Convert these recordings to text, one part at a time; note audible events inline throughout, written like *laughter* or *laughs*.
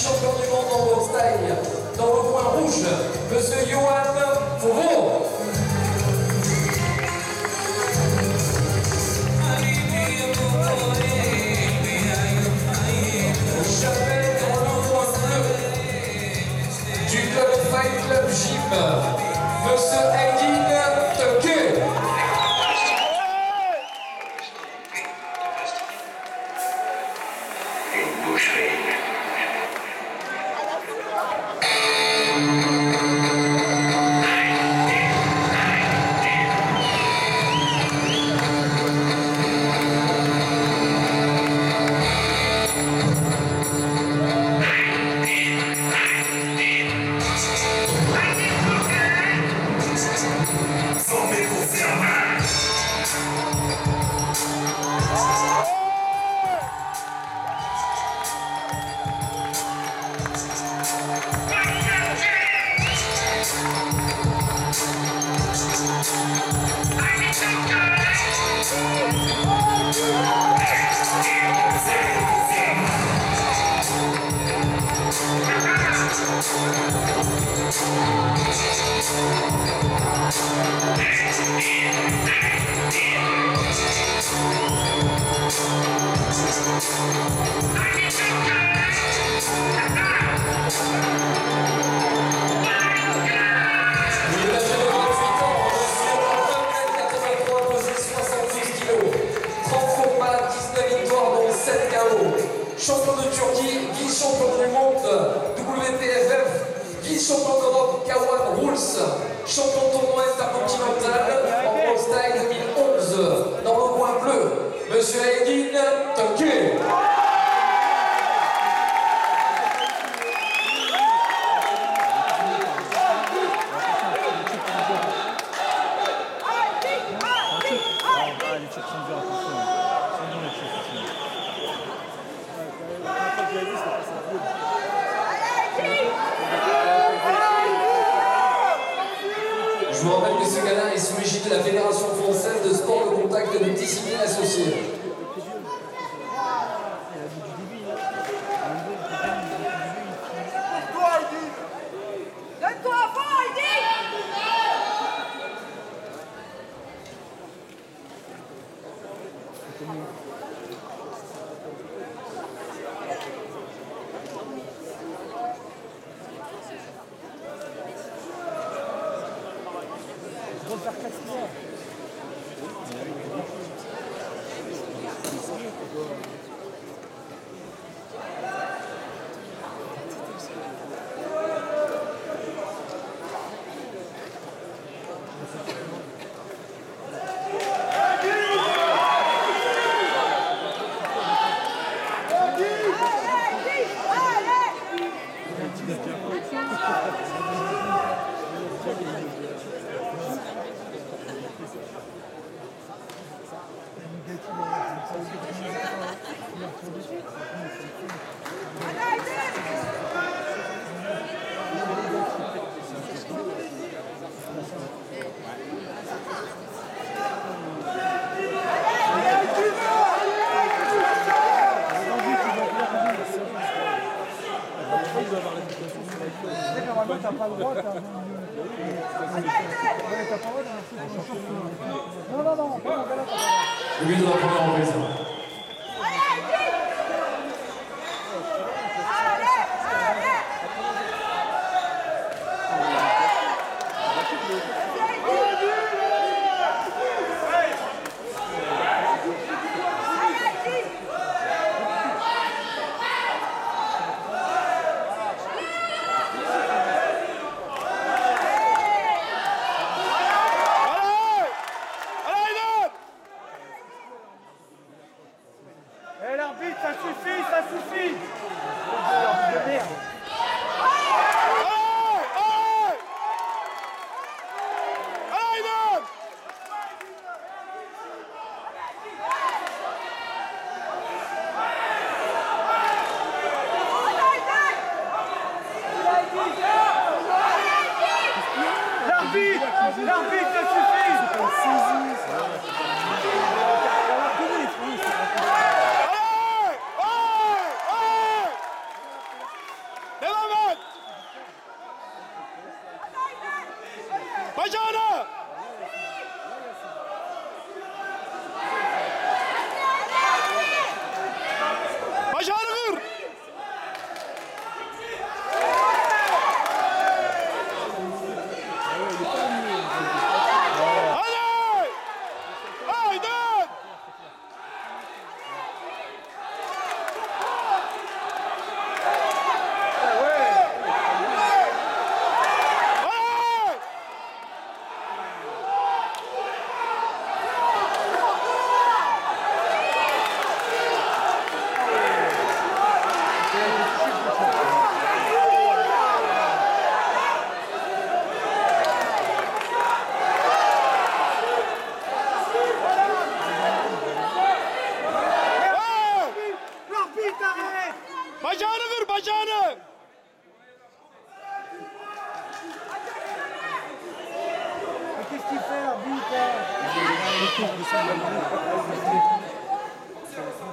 champion du monde en montagne. Dans le coin rouge, Monsieur Johan Fauveau. Il est à jour de 28 ans, je suis à 20 mètres 83 à poser 66 kilos. 30 combats, 19 victoires dans 7 chaos. Champion de Turquie, 10 champions du monde, WTFF, 10 champions d'Europe, Kawan. Gözlere gidinler, Gracias. Bem-vindo da Fórmula 1,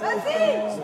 Vas-y.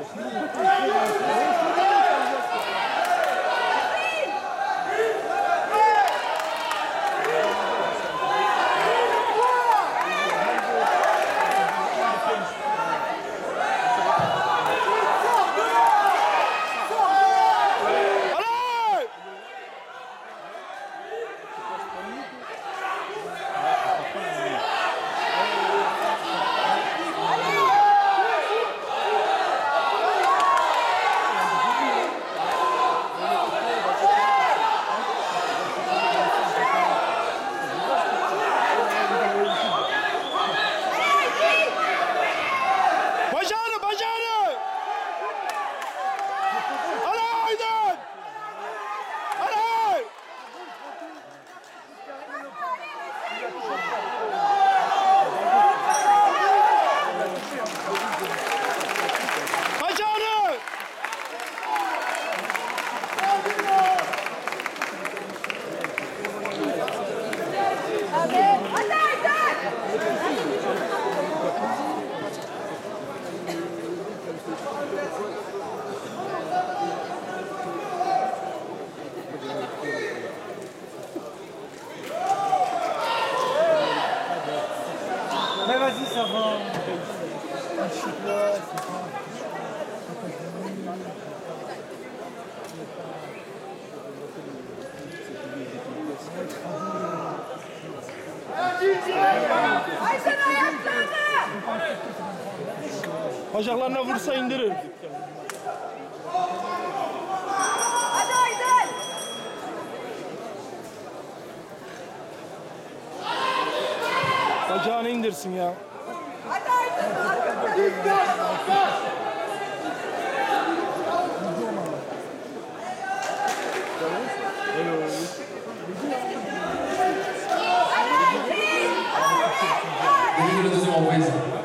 Bacaklarına vursa indirir. Hadi Aydın. Bacağını indirsin ya. Bienvenidos de uma vez.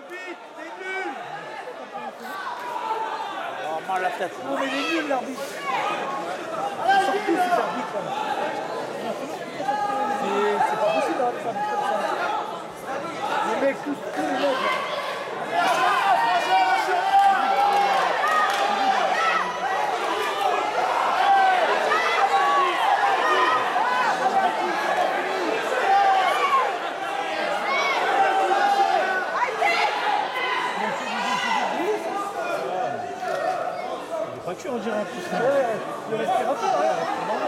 l'arbitre, il nul Oh, mal à la tête. Non, mais il est nul C'est pas possible ça. Les mecs, les mecs. Le respirateur,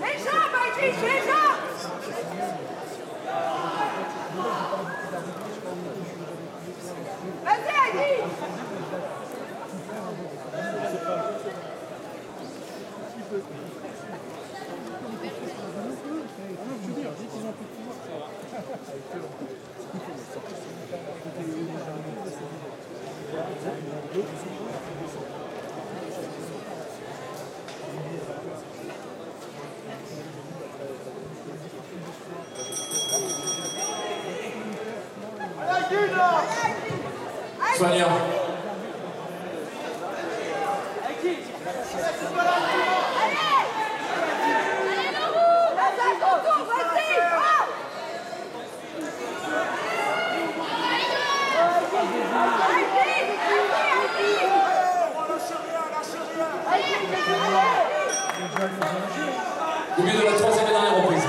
Les jambes, les jambes Vas-y, Aïdi *laughs* Aïdi Au milieu de la troisième et dernière reprise.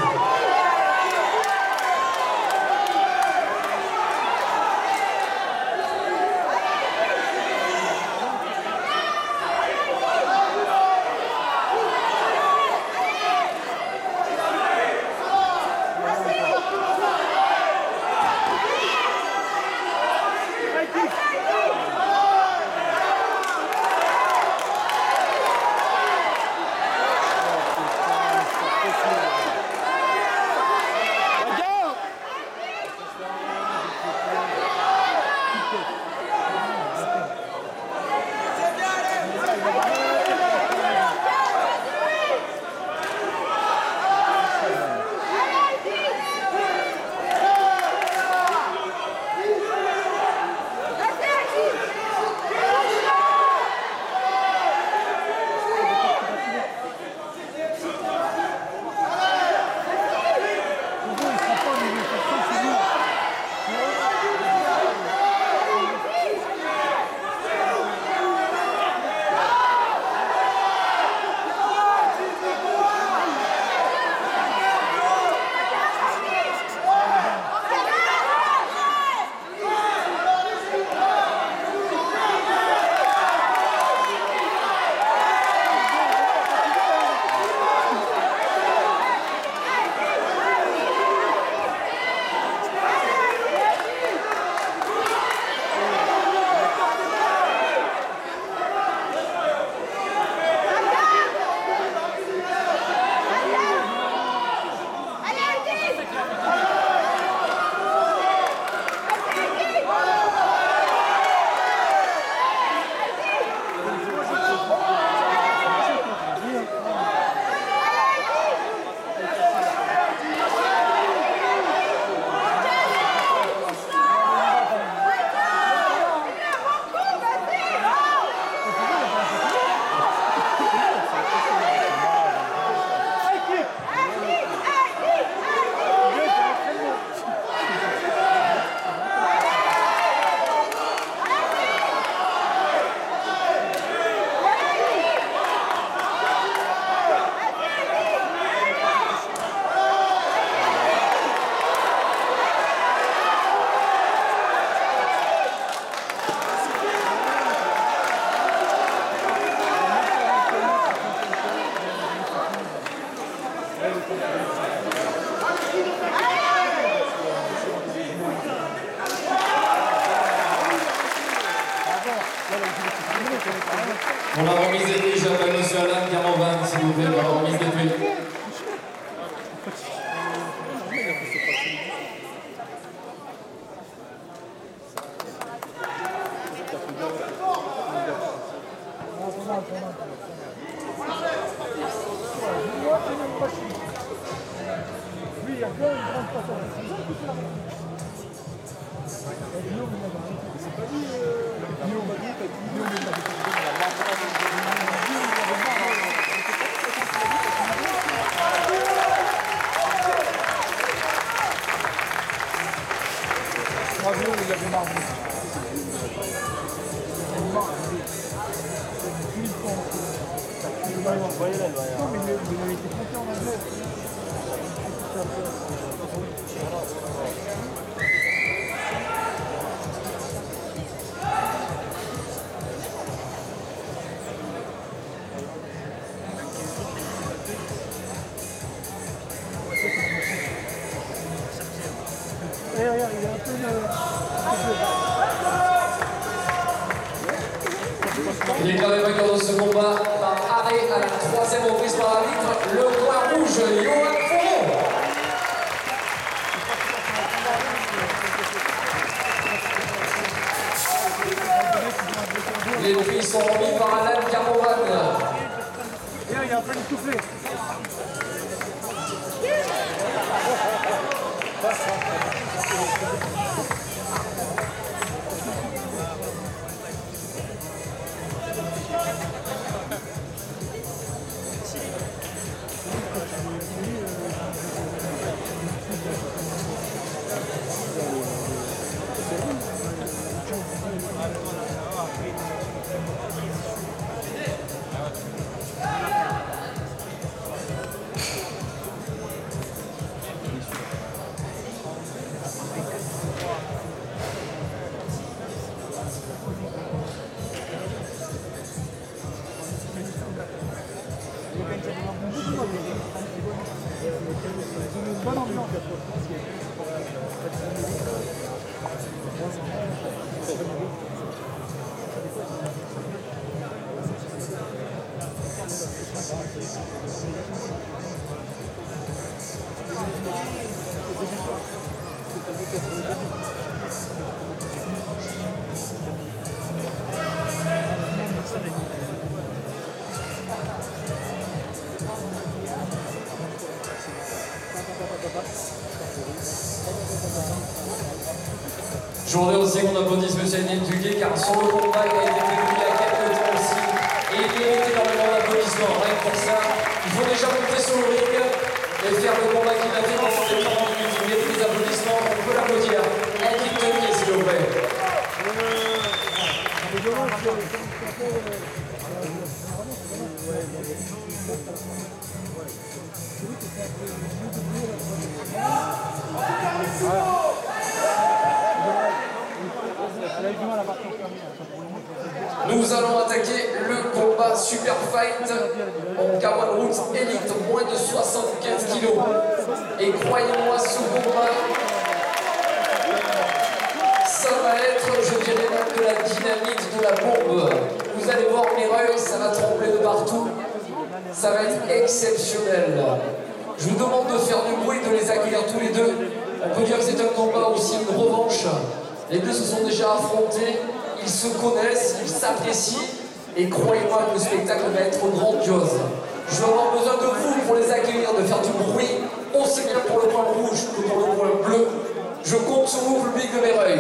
Il est vainqueur de ce combat. Par arrêt à la troisième reprise par arbitre, le coin rouge, Johan Fourreau. Les prix sont remis par Alain là, il Journée aussi qu'on applaudisse M. Daniel Duguay car le combat a été prévu il y a quelques temps aussi et il mérite énormément d'applaudissements. Rien que pour ça, il faut déjà monter sur le ring et faire le combat qu'il a fait pendant les 40 minutes. Il mérite des applaudissements, on peut l'applaudir. De pied s'il vous plaît dommage que comme ça fait, euh, Elle a eu du mal à partir Nous allons attaquer le combat Super Fight en Kawan Roots Elite, moins de 75 kilos. Et croyez-moi, ce combat, ça va être, je dirais même, de la dynamite, de la bombe. Vous allez voir mes yeux, ça va trembler de partout. Ça va être exceptionnel. Je vous demande de faire du bruit, de les accueillir tous les deux. On peut dire que c'est un combat aussi, une revanche. Les deux se sont déjà affrontés, ils se connaissent, ils s'apprécient. Et croyez-moi que le spectacle va être grandiose. Je vais avoir besoin de vous pour les accueillir, de faire du bruit, aussi bien pour le coin rouge que pour le coin bleu. Je compte sur vous, public de Véreuil.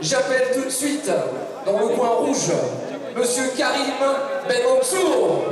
J'appelle tout de suite, dans le coin rouge, Monsieur Karim Ben Mansour.